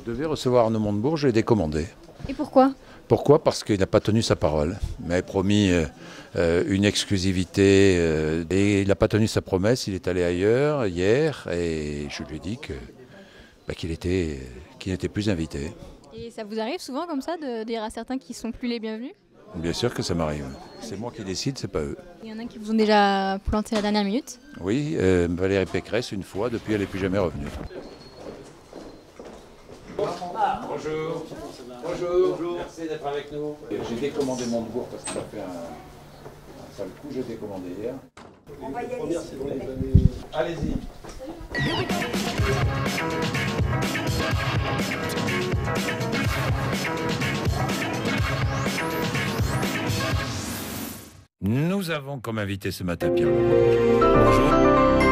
Je devais recevoir Arnaud Montebourg, je l'ai décommandé. Et pourquoi? Pourquoi? Parce qu'il n'a pas tenu sa parole. Il m'avait promis euh, euh, une exclusivité euh, et il n'a pas tenu sa promesse. Il est allé ailleurs hier et je lui ai dit que, bah, qu'il était, qu'il n'était plus invité. Et ça vous arrive souvent comme ça de dire à certains qui sont plus les bienvenus? Bien sûr que ça m'arrive. C'est moi qui décide, c'est pas eux. Il y en a qui vous ont déjà planté à la dernière minute? Oui, euh, Valérie Pécresse, une fois, depuis elle n'est plus jamais revenue. Bonjour. Bonjour. Merci d'être avec nous. J'ai décommandé Montebourg parce qu'il a fait un, un sale coup. J'ai décommandé hier. On va y aller. s'il vous plaît. Allez-y. Nous avons comme invité ce matin Pierre. Bonjour.